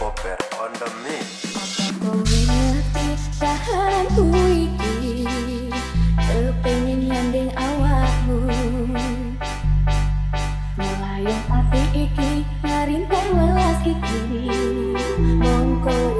popper on the mix. Apa kau ngerti tahananku iki Terpengin nyanding awakmu. Melayang ati iki Ngarintang welas iki. Mongko